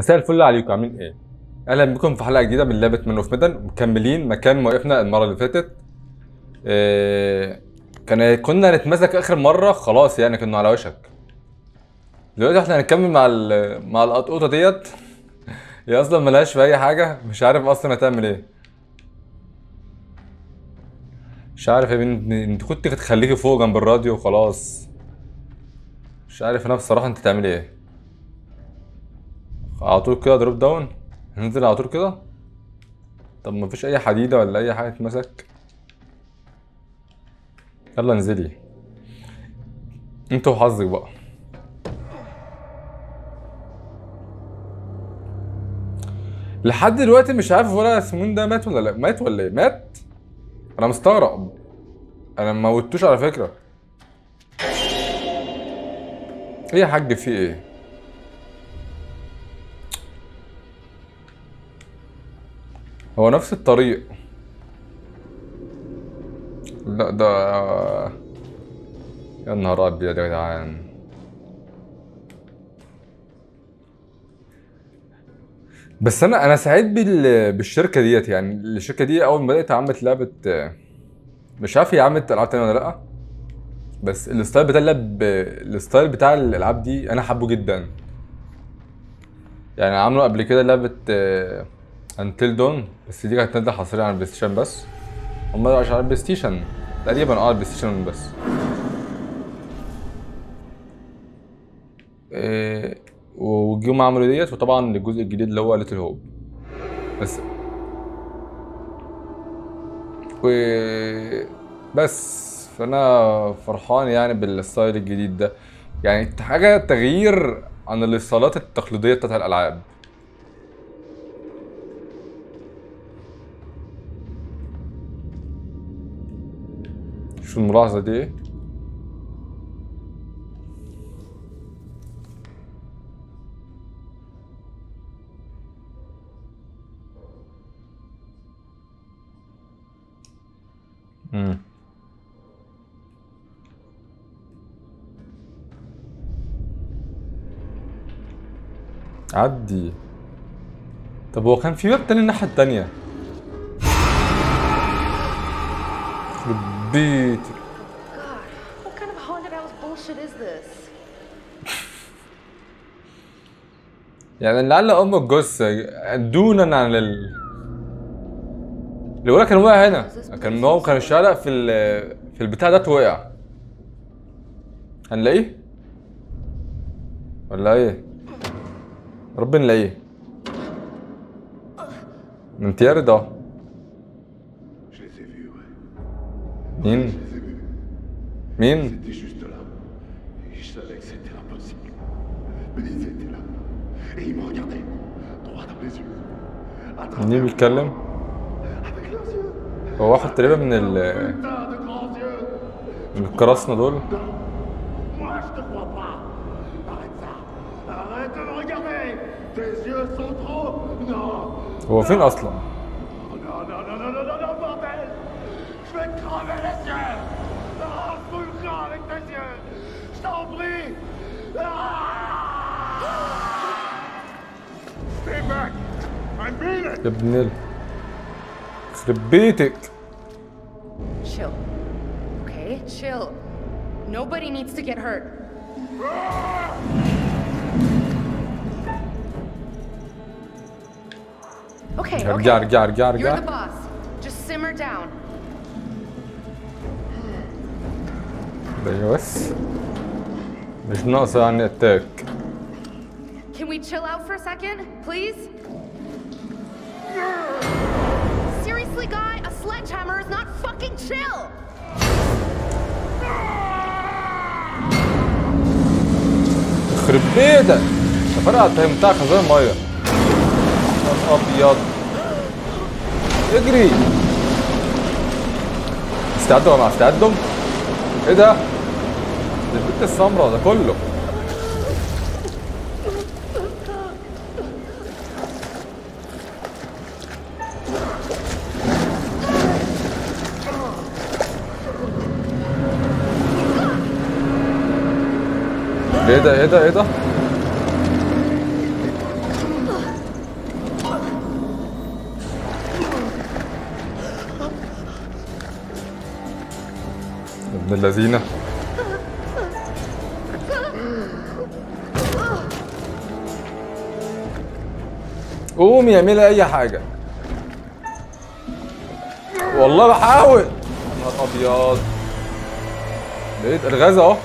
مساء الفل عليكم. عاملين إيه؟ أهلا بكم في حلقة جديدة من لعبة Man of Medan مكملين مكان ما وقفنا المرة اللي فاتت. إيه كان كنا نتمسك آخر مرة. خلاص يعني كنا على وشك. دلوقتي إحنا هنكمل مع ال مع القطقوطه ديت. هي أصلا ملهاش في أي حاجة. مش عارف أصلا هتعمل إيه. مش عارف يا بنت أنت كنت تخليكي فوق جنب الراديو وخلاص. مش عارف أنا بصراحة أنت تعملي إيه. على طول كده دروب داون. ننزل على طول كده؟ طب ما فيش أي حديدة ولا أي حاجة تتمسك؟ يلا انزلي. انت وحظك بقى. لحد دلوقتي مش عارف ولا ياسمين ده مات ولا لأ. مات ولا إيه؟ مات؟ أنا مستغرب. أنا ما موتوش على فكرة. إيه يا حاج؟ في إيه؟ هو نفس الطريق. لا ده يا نهار أبيض يا جدعان. بس أنا أنا سعيد بال... بالشركة ديت يعني. الشركة دي أول ما بدأت عملت لعبة مش عارف هي عملت ألعاب تانية ولا لأ بس ال style بتاع اللعب ال style بتاع الألعاب دي أنا حابه جدا. يعني عملوا قبل كده لعبة Until Dawn بس دي كانت نازله حصريا على ال PlayStation بس. هم عشان على ال PlayStation تقريبا آه ال PlayStation بس إيه وجيهم عملوا ديت وطبعا الجزء الجديد اللي هو Little Hope بس. و بس. فأنا فرحان يعني بال style الجديد ده. يعني حاجة تغيير عن الستايلات التقليدية بتاعت الألعاب. شو الملاحظة دي. عدي. طب هو كان في باب تاني الناحية التانية؟ This? يعني لعل أم الجثة دونا عن ال اللي بقولك كان وقع هنا. كان هو كان الشارع في ال في البتاع ده وقع هنلاقيه؟ ولا إيه؟ رب نلاقيه. انت يا رضا مين؟ مين؟ مين بيتكلم؟ هو واحد تقريبا من ال من الكراسنة دول. هو فين أصلا؟ Je vais te crever les yeux. Ah, fous le camp avec tes yeux. Je t'en prie. Ah Stay back. I mean it. يا ابن ال يخرب بيتك Chill. Okay, chill. Nobody needs to get hurt. Okay, ارجع okay. ارجع ارجع You're the ارجع boss. Just simmer down. ده بس مش ناقصه يعني اتاك Can we chill out for a second, please? Seriously, guy, a sledgehammer is not fucking chill. يخرب بيتك ده فرق على التايم بتاعك خزان ميه يا ابيض اجري استعدوا ولا ما استعدوا إيه ده؟ دي البت السمرا ده كله. إيه ده؟ إيه ده؟ إيه ده؟ ابن اللذينه قومي اعملي أي حاجة. والله بحاول. يا أبيض. لقيت الغاز أهو.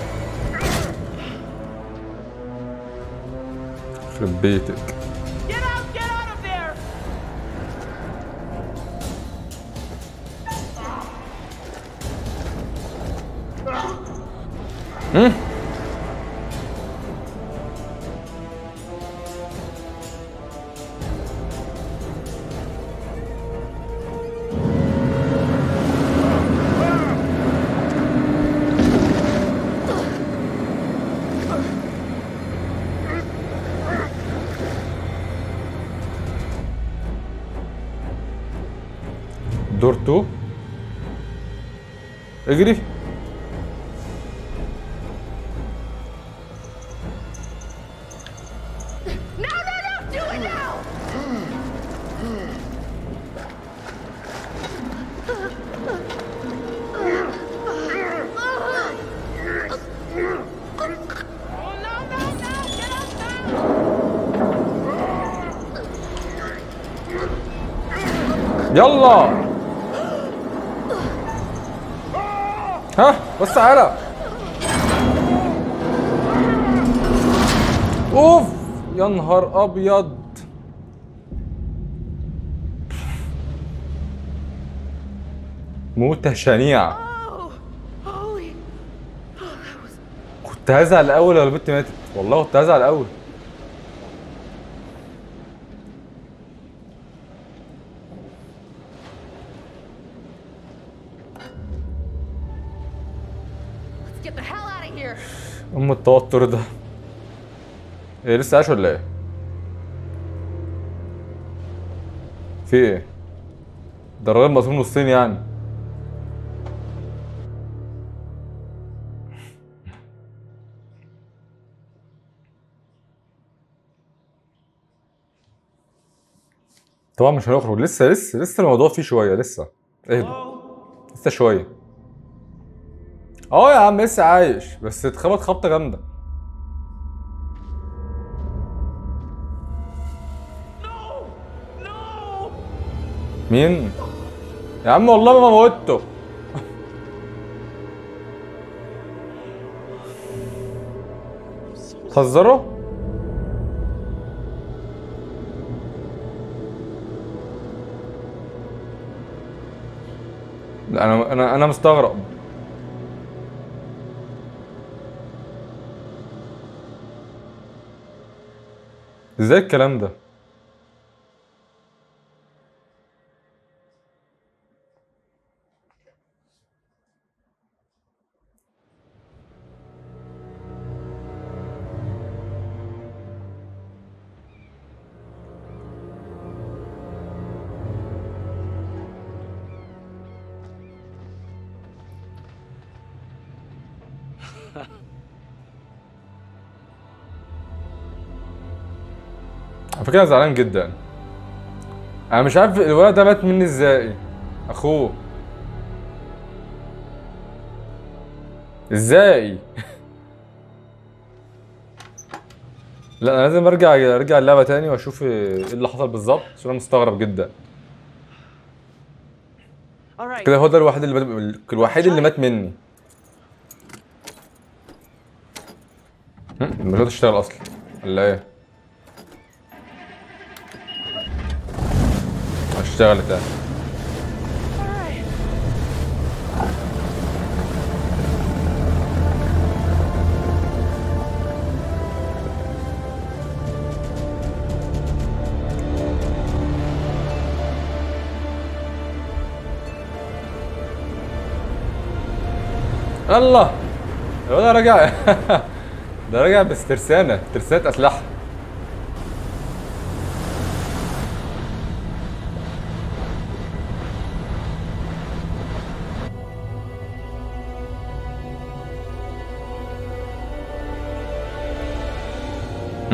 يخرب بيتك. Hum? Dortu. Egri. يلا. ها بس تعالى أوف يا نهار أبيض. موتة شنيعة. كنت هزعل الأول ولا البنت ماتت؟ والله كنت هزعل الأول. ام التوتر ده. إيه لسه عايش ولا إيه؟ في إيه؟ ده الراجل مقسوم نصين يعني. طبعا مش هنخرج. لسه لسه لسه الموضوع فيه شوية لسه. اهدى. لسه شوية. آه يا عم لسه عايش بس اتخبط خبطة جامدة. مين؟ يا عم والله ما موتته. تهزروا؟ لا أنا أنا أنا مستغرب. إزاي الكلام ده؟ على فكرة أنا زعلان جدا. أنا مش عارف الولد ده مات مني إزاي؟ أخوه. إزاي؟ لا أنا لازم أرجع أرجع اللعبة تاني وأشوف إيه اللي حصل بالظبط. عشان أنا مستغرب جدا. كده هو ده الوحيد اللي. الوحيد اللي مات مني. مش هتشتغل أصلا ولا إيه؟ اشتغلت. الله. ده راجع ده راجع باسترسانة ترسانة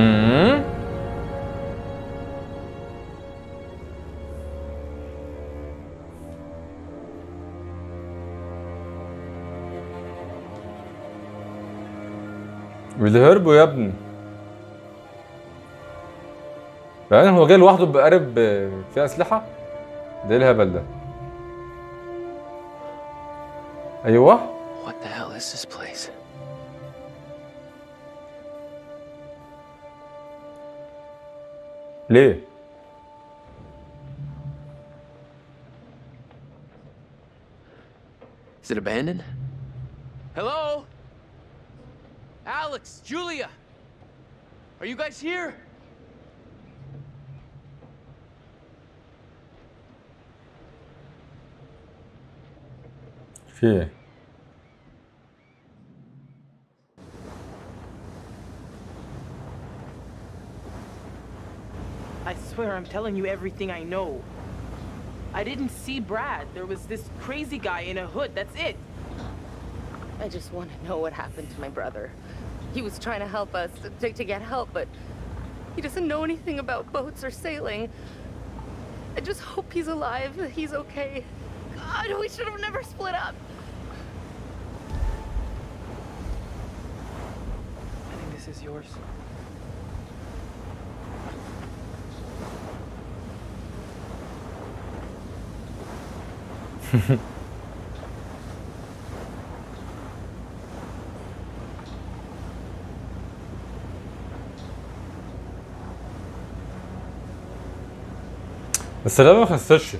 Hmm. هربوا يا ابني بعدين هو جاي لوحده بقارب فيها أسلحة ده إيه الهبل ده أيوه What the hell is this place? Lê. Is it abandoned? Hello? Alex, Julia! Are you guys here? Fih. I'm telling you everything I know. I didn't see Brad. There was this crazy guy in a hood. That's it. I just want to know what happened to my brother. He was trying to help us to, to get help, but he doesn't know anything about boats or sailing. I just hope he's alive, that he's okay. God, we should have never split up. I think this is yours. بس اللعبة ما خلصتش.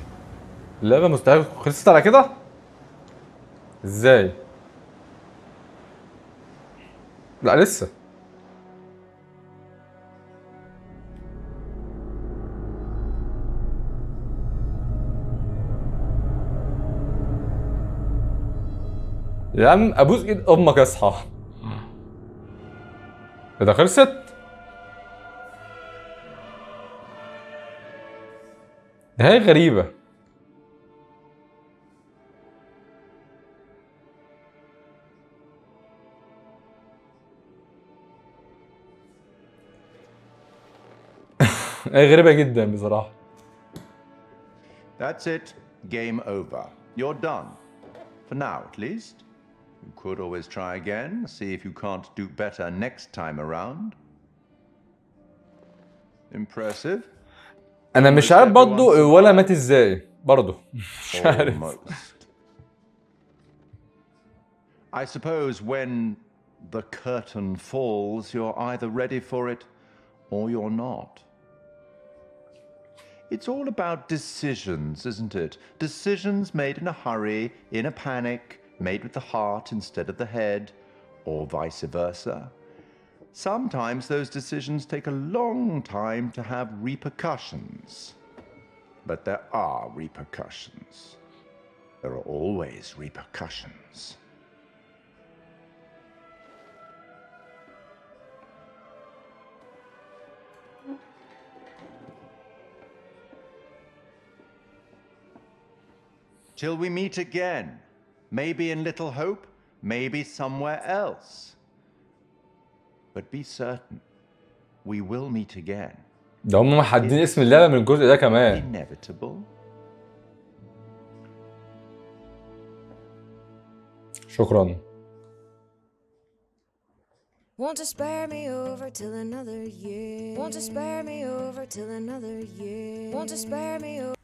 اللعبة مستحيل خلصت على كده؟ إزاي؟ لا لسه. يا عم أبوس ايد أمك اصحى إيه ده خلصت نهاية غريبة نهاية غريبة جدا بصراحة That's it. Game over. You're done. For now, at least. You could always try again, see if you can't do better next time around. Impressive. أنا مش عارف برضه ولا مات ازاي برضه مش عارف Almost. I suppose when the curtain falls, you're either ready for it or you're not. It's all about decisions, isn't it? Decisions made in a hurry, in a panic, made with the heart instead of the head, or vice versa. Sometimes those decisions take a long time to have repercussions. But there are repercussions. There are always repercussions. Till we meet again Maybe in Little Hope, maybe somewhere else. But be certain, we will meet again. ده هم محددين اسم اللعبة من الجزء ده كمان Inevitable. شكرا Won't you spare me over till another year? Won't you spare me over till another year? Won't you spare me over?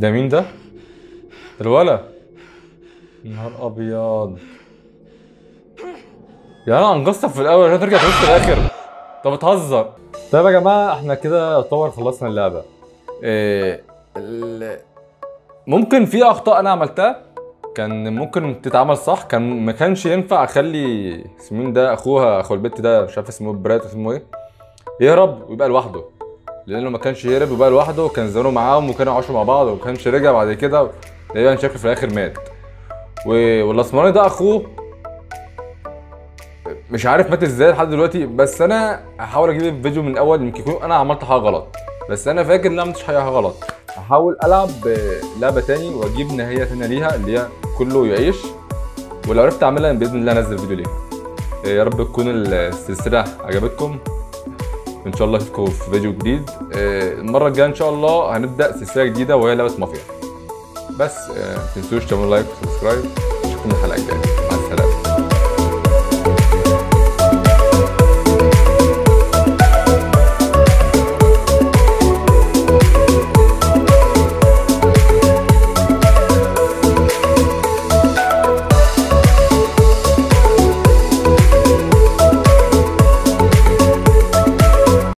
ده مين ده؟ الولا؟ نهار أبيض. يا أنا أنقذتك في الأول عشان ترجع في الآخر. انت بتهزر. طيب يا جماعة إحنا كده يعتبر خلصنا اللعبة. إيه ال- ممكن في أخطاء أنا عملتها؟ كان ممكن تتعمل صح كان ما كانش ينفع أخلي اسمه مين ده أخوها أخو البت ده مش عارف اسمه برات اسمه إيه؟ يهرب ويبقى لوحده. لأنه ما كانش يهرب ويبقى لوحده كان زمانه معاهم وكانوا عاشوا مع بعض وما كانش رجع بعد كده. تقريبا شكله في الآخر مات. والأسمراني ده أخوه. مش عارف مات إزاي لحد دلوقتي بس أنا هحاول أجيب الفيديو من الأول يمكن يكون أنا عملت حاجة غلط. بس أنا فاكر إن أنا ما عملتش حاجة غلط. هحاول ألعب لعبة تاني وأجيب نهاية تانية ليها اللي هي كله يعيش. ولو عرفت أعملها بإذن الله أنزل فيديو ليها. يا رب تكون السلسلة عجبتكم. إن شاء الله اشوفكم في فيديو جديد. آه، المرة الجاية إن شاء الله هنبدأ سلسلة جديدة وهي لعبة مافيا. بس آه، ما تنسوش تعملوا like و subscribe اشوفكم الحلقة الجاية.